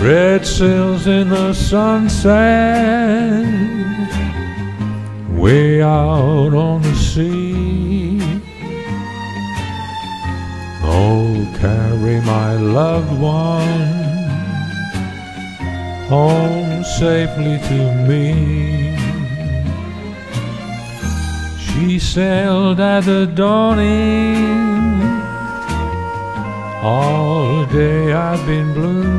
Red sails in the sunset, way out on the sea. Oh, carry my loved one home safely to me. She sailed at the dawning. All day I've been blue.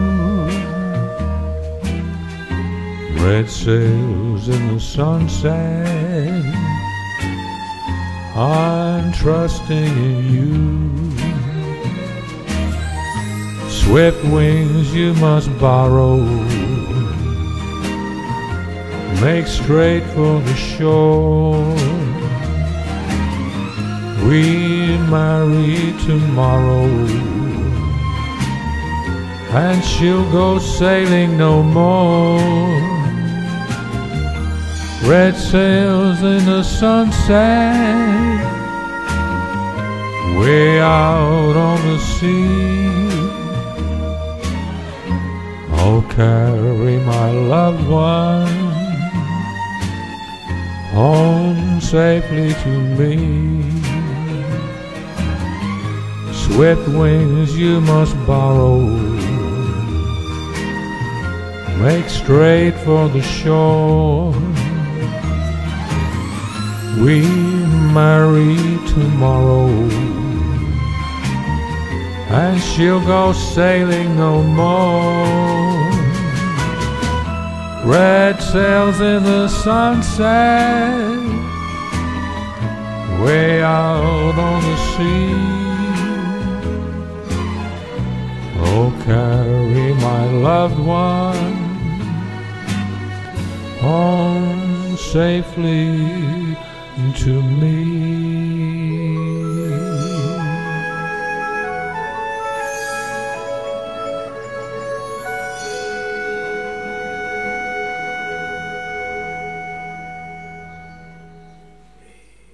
Red sails in the sunset. I'm trusting in you. Swift wings you must borrow. Make straight for the shore. We marry tomorrow, and she'll go sailing no more. Red sails in the sunset, way out on the sea. Oh, carry my loved one home safely to me. Swift wings you must borrow. Make straight for the shore. We marry tomorrow. And she'll go sailing no more. Red sails in the sunset, way out on the sea. Oh, carry my loved one home safely to me.